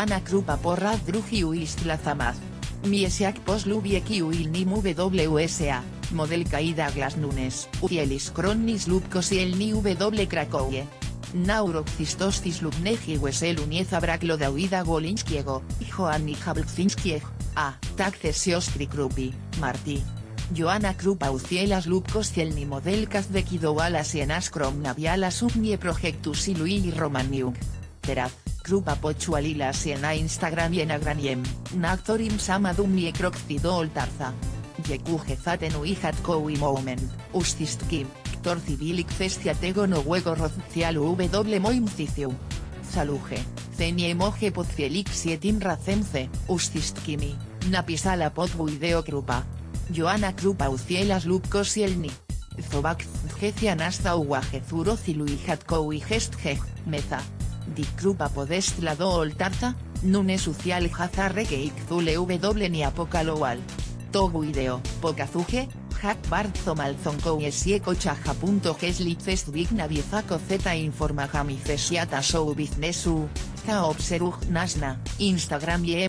Joana Krupa porra drugi uistla zamaz. Miesiak pos lubieki uilnim WSA, model caída Glas Nunes, Ujielis Kronnis Lubkos y el ni W Krakowie. Nauroxistostis lubneji wesel unieza braklo da huida golinskiego, Joanni Jablzinskieg, a, taccesiostri krupi, Martí. Joana Krupa ucielas lubkos y el ni model kazbekidowalas y enaskrom navialas ugnie projectus y Luili Romaniuk. Teraz. Krupa pochualilas y Instagram y en agraniem, nactorim samadum y ecroxido oltarza. Yekuje zaten uihat koui moment, ustistkim, ktor civilik cestia tego no huego rozcialu w moimciciu. Saluje, cenie emoje podcielik sietim racemce, ustistkimi, napisala pod video krupa. Joana Krupa ucielas lupkos y el ni. Zobak zgecian hasta uajezuro gestgej, meza. Di Krupa podest la do oltarza, nune social hazarre que ikzule w ni apocaloal. Togu ideo, pokazuje, hack barzo malzonko esieko z informa jamifesiata biznesu, nasna, Instagram y